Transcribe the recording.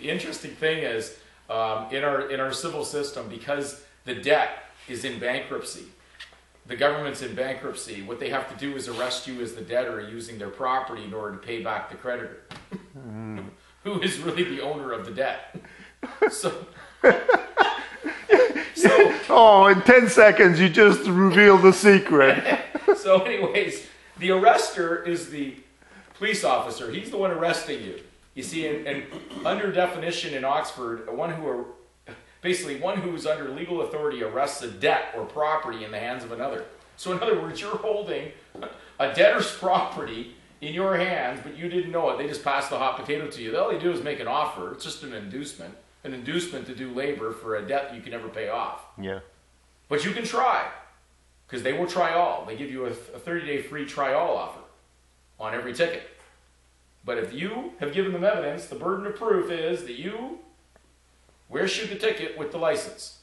the interesting thing is um, in our in our civil system because the debt is in bankruptcy. The government's in bankruptcy. What they have to do is arrest you as the debtor using their property in order to pay back the creditor, who is really the owner of the debt. So, so Oh, in 10 seconds, you just revealed the secret. so anyways, the arrestor is the police officer. He's the one arresting you. You see, and, and under definition in Oxford, one who are basically one who is under legal authority arrests a debt or property in the hands of another. So in other words, you're holding a debtor's property in your hands, but you didn't know it. They just passed the hot potato to you. All they do is make an offer. It's just an inducement, an inducement to do labor for a debt you can never pay off. Yeah. But you can try, because they will try all. They give you a, a 30 day free try all offer on every ticket. But if you have given them evidence, the burden of proof is that you, where shoot the ticket with the license?